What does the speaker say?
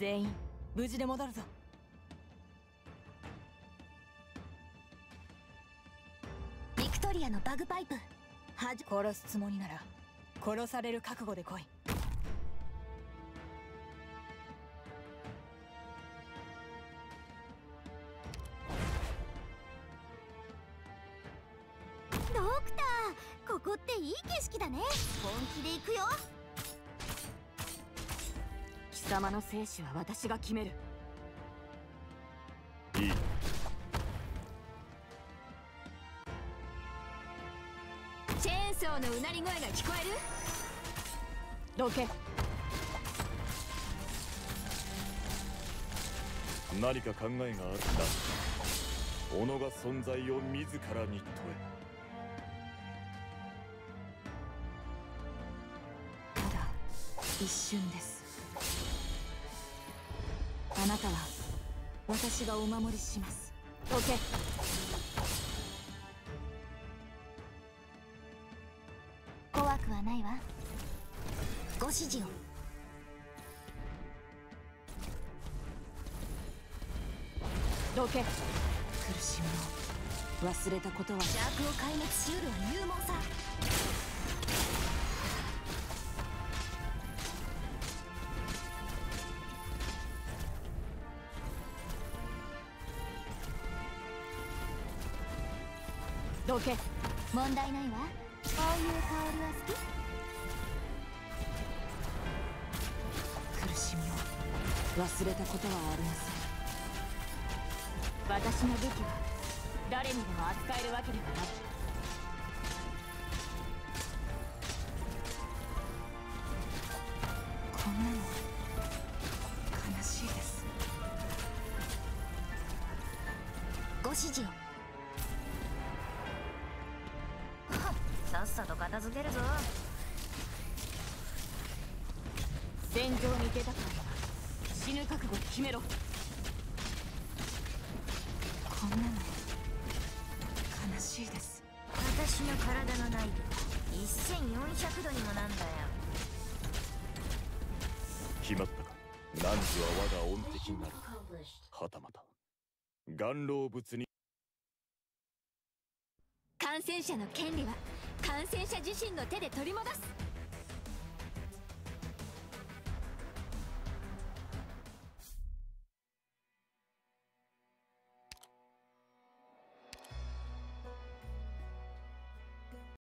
全員無事で戻るぞ。ビクトリアのバグパイプはじ殺すつもりなら殺される覚悟で来い。ドクターここっていい景色だね。本気で行くよ。貴様の生死は私が決める。いい。チェーンソーのうなり声が聞こえる？どけ。何か考えがあるんだ己が存在を自らに問え。ただ一瞬ですあなたは私がお守りします。どけ怖くはないわ。ご指示を。どけ苦しみを忘れたことは。邪悪を壊滅しうるは勇猛さ。どけ。問題ないわ。こういう香りは好き。苦しみを忘れたことはありません。私の武器は誰にでも扱えるわけではない。こんなの悲しいです。ご指示をさっさと片付けるぞ。戦場に出たから死ぬ覚悟で決めろ。こんなの悲しいです。私の体の内部1400度にもなんだよ。決まったか。汝は我が恩敵になる。はたまた。元老物に。感染者の権利は感染者自身の手で取り戻す。